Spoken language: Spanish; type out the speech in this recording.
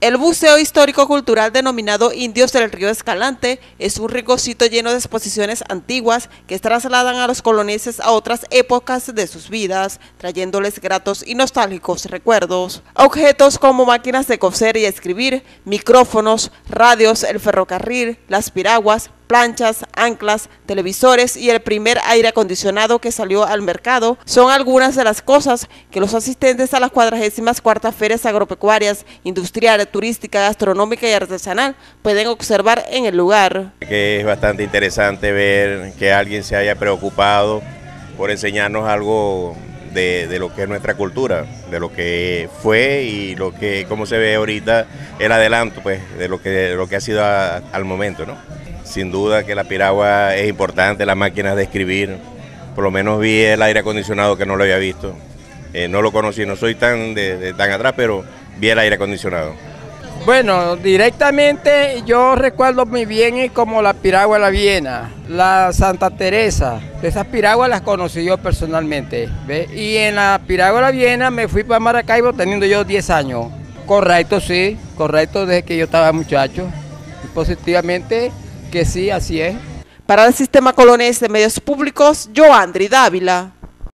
El Museo Histórico Cultural denominado Indios del Río Escalante es un rico sitio lleno de exposiciones antiguas que trasladan a los colonienses a otras épocas de sus vidas, trayéndoles gratos y nostálgicos recuerdos. Objetos como máquinas de coser y escribir, micrófonos, radios, el ferrocarril, las piraguas, planchas, anclas, televisores y el primer aire acondicionado que salió al mercado son algunas de las cosas que los asistentes a las 44 Ferias Agropecuarias, Industriales, Turística, Gastronómica y Artesanal pueden observar en el lugar. Que es bastante interesante ver que alguien se haya preocupado por enseñarnos algo de, lo que es nuestra cultura, de lo que fue y lo que, como se ve ahorita, el adelanto pues, de lo que, lo que ha sido al momento. ¿no? Sin duda que la piragua es importante, las máquinas de escribir. Por lo menos vi el aire acondicionado que no lo había visto. Eh, no lo conocí, no soy tan, de, tan atrás, pero vi el aire acondicionado. Bueno, directamente yo recuerdo muy bien como la piragua de la Viena, la Santa Teresa. Esas piraguas las conocí yo personalmente. Y en la piragua de la Viena me fui para Maracaibo teniendo yo 10 años. Correcto, sí, correcto desde que yo estaba muchacho. Y positivamente que sí, así es. Para el Sistema Colonés de Medios Públicos, yo, Andri Dávila.